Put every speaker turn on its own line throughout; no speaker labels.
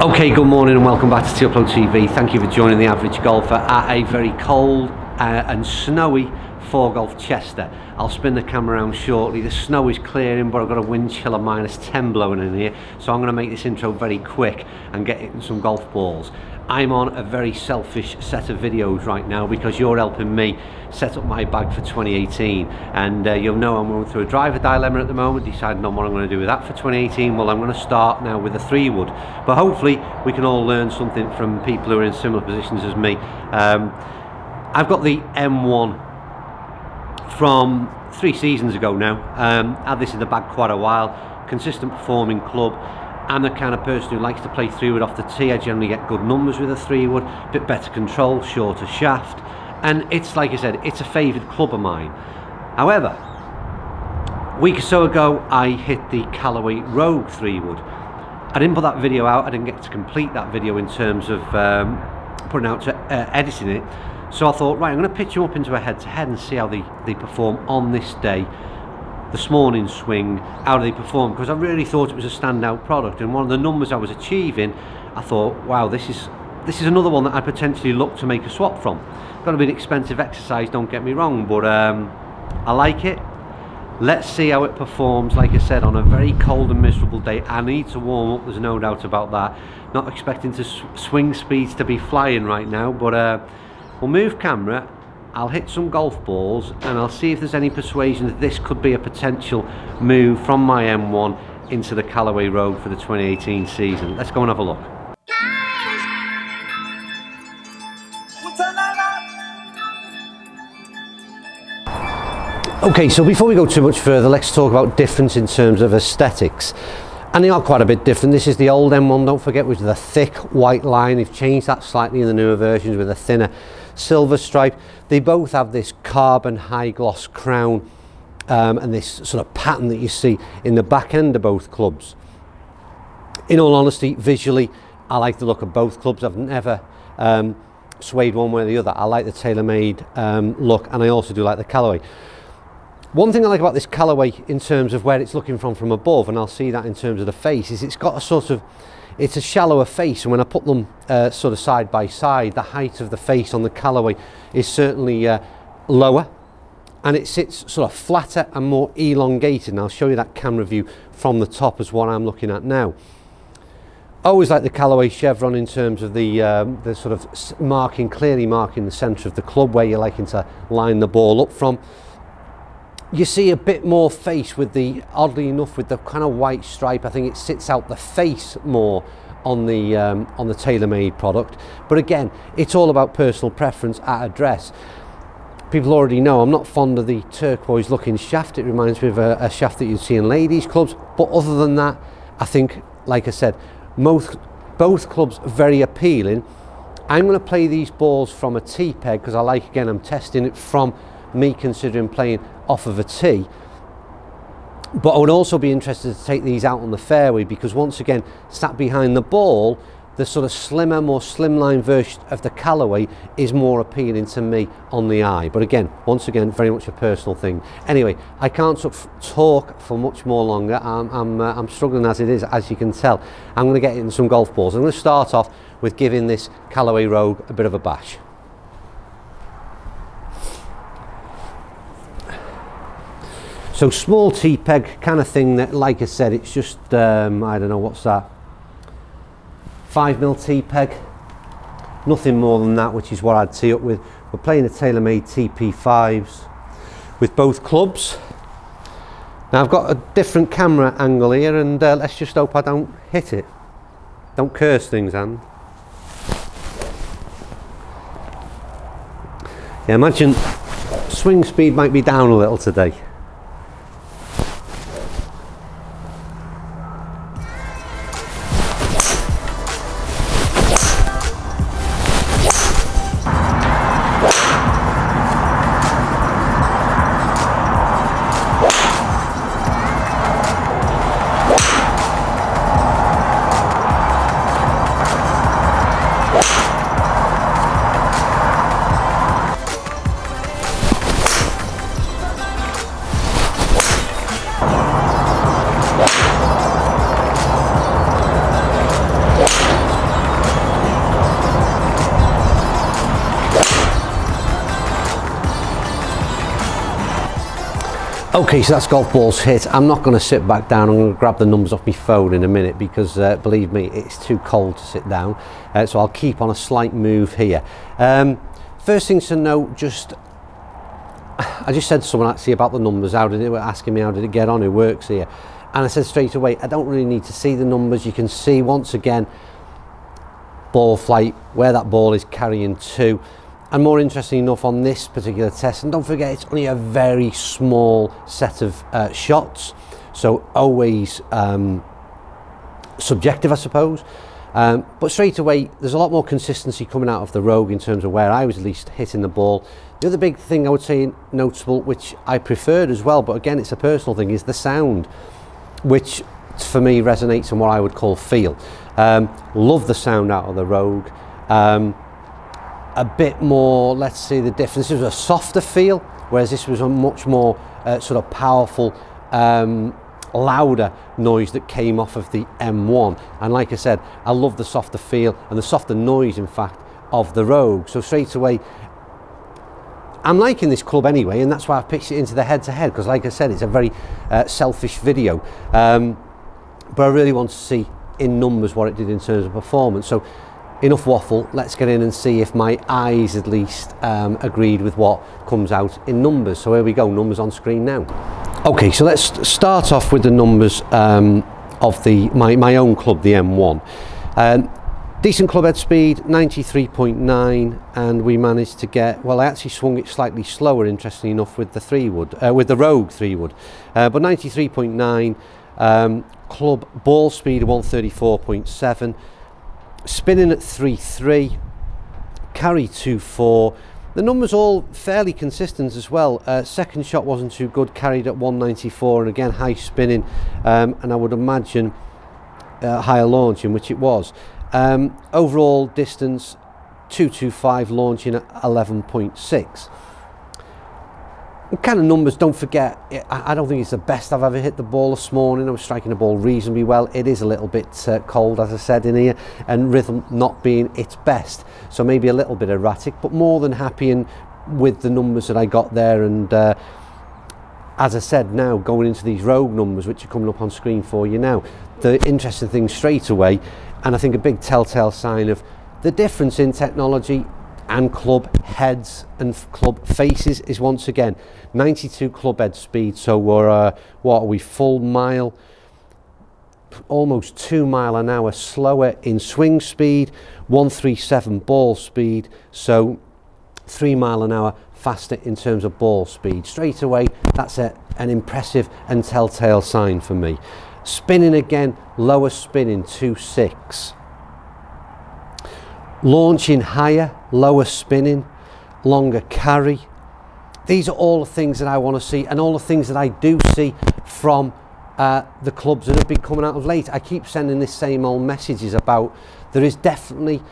Okay, good morning and welcome back to Teal TV. Thank you for joining the average golfer at a very cold uh, and snowy Forgolf Chester. I'll spin the camera around shortly. The snow is clearing, but I've got a wind chill of minus 10 blowing in here, so I'm going to make this intro very quick and get some golf balls. I'm on a very selfish set of videos right now because you're helping me set up my bag for 2018 and uh, you'll know I'm going through a driver dilemma at the moment deciding on what I'm going to do with that for 2018 well I'm going to start now with a three wood. But hopefully we can all learn something from people who are in similar positions as me. Um, I've got the M1 from three seasons ago now. Um, had this in the bag quite a while. Consistent performing club I'm the kind of person who likes to play three wood off the tee. I generally get good numbers with a three wood, bit better control, shorter shaft, and it's like I said, it's a favoured club of mine. However, a week or so ago, I hit the Callaway Rogue three wood. I didn't put that video out. I didn't get to complete that video in terms of um, putting out to uh, editing it. So I thought, right, I'm going to pitch them up into a head-to-head -head and see how they, they perform on this day this morning swing, how do they perform? Because I really thought it was a standout product, and one of the numbers I was achieving, I thought, wow, this is this is another one that I potentially look to make a swap from. Got to be an expensive exercise, don't get me wrong, but um, I like it. Let's see how it performs, like I said, on a very cold and miserable day. I need to warm up, there's no doubt about that. Not expecting to swing speeds to be flying right now, but uh, we'll move camera I'll hit some golf balls and I'll see if there's any persuasion that this could be a potential move from my M1 into the Callaway Rogue for the 2018 season. Let's go and have a look. Okay, so before we go too much further, let's talk about difference in terms of aesthetics. And they are quite a bit different. This is the old M1, don't forget, which is the thick white line. They've changed that slightly in the newer versions with a thinner silver stripe. They both have this carbon high gloss crown um, and this sort of pattern that you see in the back end of both clubs. In all honesty, visually, I like the look of both clubs. I've never um, swayed one way or the other. I like the TaylorMade um, look and I also do like the Callaway. One thing I like about this Callaway in terms of where it's looking from from above, and I'll see that in terms of the face, is it's got a sort of it's a shallower face and when I put them uh, sort of side by side the height of the face on the Callaway is certainly uh, lower and it sits sort of flatter and more elongated and I'll show you that camera view from the top as what I'm looking at now. I always like the Callaway chevron in terms of the um, the sort of marking clearly marking the centre of the club where you're liking to line the ball up from you see a bit more face with the oddly enough with the kind of white stripe I think it sits out the face more on the um, on the TaylorMade product. But again it's all about personal preference at address. People already know I'm not fond of the turquoise looking shaft. It reminds me of a, a shaft that you'd see in ladies clubs. But other than that I think like I said most both clubs very appealing. I'm going to play these balls from a tee peg because I like again I'm testing it from me considering playing off of a tee. But I would also be interested to take these out on the fairway because once again, sat behind the ball, the sort of slimmer, more slimline version of the Callaway is more appealing to me on the eye. But again, once again, very much a personal thing. Anyway, I can't talk for much more longer. I'm, I'm, uh, I'm struggling as it is, as you can tell. I'm going to get in some golf balls. I'm going to start off with giving this Callaway Rogue a bit of a bash. So small T-peg kind of thing that, like I said, it's just, um, I don't know, what's that? 5 mil T-peg. Nothing more than that, which is what I'd tee up with. We're playing a TaylorMade TP5s with both clubs. Now I've got a different camera angle here and uh, let's just hope I don't hit it. Don't curse things, Anne. Yeah, imagine swing speed might be down a little today. Okay, so that's golf balls hit. I'm not going to sit back down. I'm going to grab the numbers off my phone in a minute because, uh, believe me, it's too cold to sit down. Uh, so I'll keep on a slight move here. Um, first things to note, just I just said to someone actually about the numbers. How did it? Asking me how did it get on? Who works here? And I said straight away, I don't really need to see the numbers. You can see once again ball flight, where that ball is carrying to and more interesting enough on this particular test and don't forget it's only a very small set of uh, shots. So always um, subjective I suppose. Um, but straight away there's a lot more consistency coming out of the Rogue in terms of where I was at least hitting the ball. The other big thing I would say noticeable which I preferred as well but again it's a personal thing is the sound which for me resonates in what I would call feel. Um, love the sound out of the Rogue. Um, a bit more, let's see the difference. This was a softer feel, whereas this was a much more uh, sort of powerful, um, louder noise that came off of the M1. And like I said, I love the softer feel and the softer noise, in fact, of the Rogue. So straight away, I'm liking this club anyway, and that's why I've pitched it into the head-to-head, because like I said, it's a very uh, selfish video. Um, but I really want to see in numbers what it did in terms of performance. So enough waffle. Let's get in and see if my eyes at least um, agreed with what comes out in numbers. So here we go numbers on screen now. Okay so let's start off with the numbers um, of the my, my own club the M1 um, decent club head speed 93.9 and we managed to get well I actually swung it slightly slower interestingly enough with the three wood uh, with the Rogue three wood. Uh, but 93.9 um, club ball speed 134.7 spinning at 3-3, carry 2-4. The numbers all fairly consistent as well. Uh, second shot wasn't too good, carried at 194 and again high spinning um, and I would imagine uh, higher launching, which it was. Um, overall distance 225 launching at 11.6 kind of numbers, don't forget, I don't think it's the best I've ever hit the ball this morning. I was striking the ball reasonably well. It is a little bit uh, cold, as I said in here, and rhythm not being its best. So maybe a little bit erratic, but more than happy and with the numbers that I got there. And uh, as I said, now going into these Rogue numbers, which are coming up on screen for you now, the interesting thing straight away, and I think a big telltale sign of the difference in technology and club heads and club faces is once again 92 club head speed. So we're uh, what are we full mile almost two mile an hour slower in swing speed 137 ball speed. So three mile an hour faster in terms of ball speed. Straight away that's a, an impressive and telltale sign for me. Spinning again lower spinning 2-6 launching higher, lower spinning, longer carry. These are all the things that I want to see and all the things that I do see from uh, the clubs that have been coming out of late. I keep sending this same old messages about there is definitely,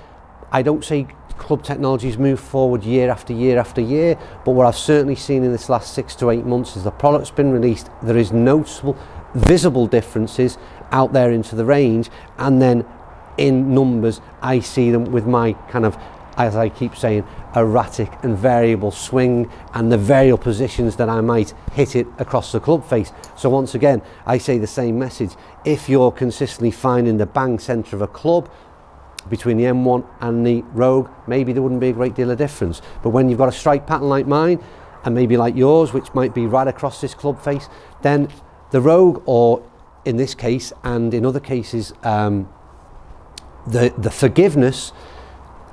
I don't say club technologies move forward year after year after year, but what I've certainly seen in this last six to eight months is the product's been released, there is noticeable, visible differences out there into the range, and then in numbers, I see them with my kind of, as I keep saying, erratic and variable swing and the variable positions that I might hit it across the club face. So once again, I say the same message. If you're consistently finding the bang centre of a club between the M1 and the Rogue, maybe there wouldn't be a great deal of difference. But when you've got a strike pattern like mine, and maybe like yours, which might be right across this club face, then the Rogue, or in this case, and in other cases, um, the, the forgiveness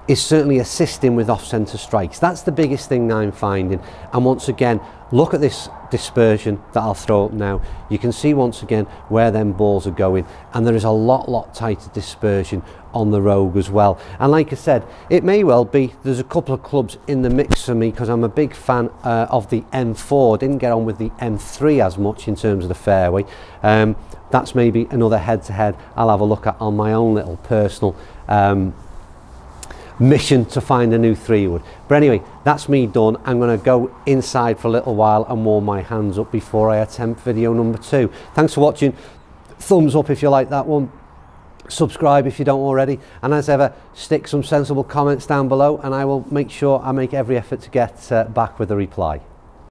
is certainly assisting with off-centre strikes. That's the biggest thing I'm finding. And once again, look at this dispersion that I'll throw up now. You can see once again where them balls are going. And there is a lot, lot tighter dispersion on the Rogue as well. And like I said, it may well be there's a couple of clubs in the mix for me because I'm a big fan uh, of the M4. Didn't get on with the M3 as much in terms of the fairway. Um, that's maybe another head-to-head -head I'll have a look at on my own little personal um, mission to find a new three wood. But anyway, that's me done. I'm going to go inside for a little while and warm my hands up before I attempt video number two. Thanks for watching. Thumbs up if you like that one. Subscribe if you don't already. And as ever, stick some sensible comments down below and I will make sure I make every effort to get uh, back with a reply.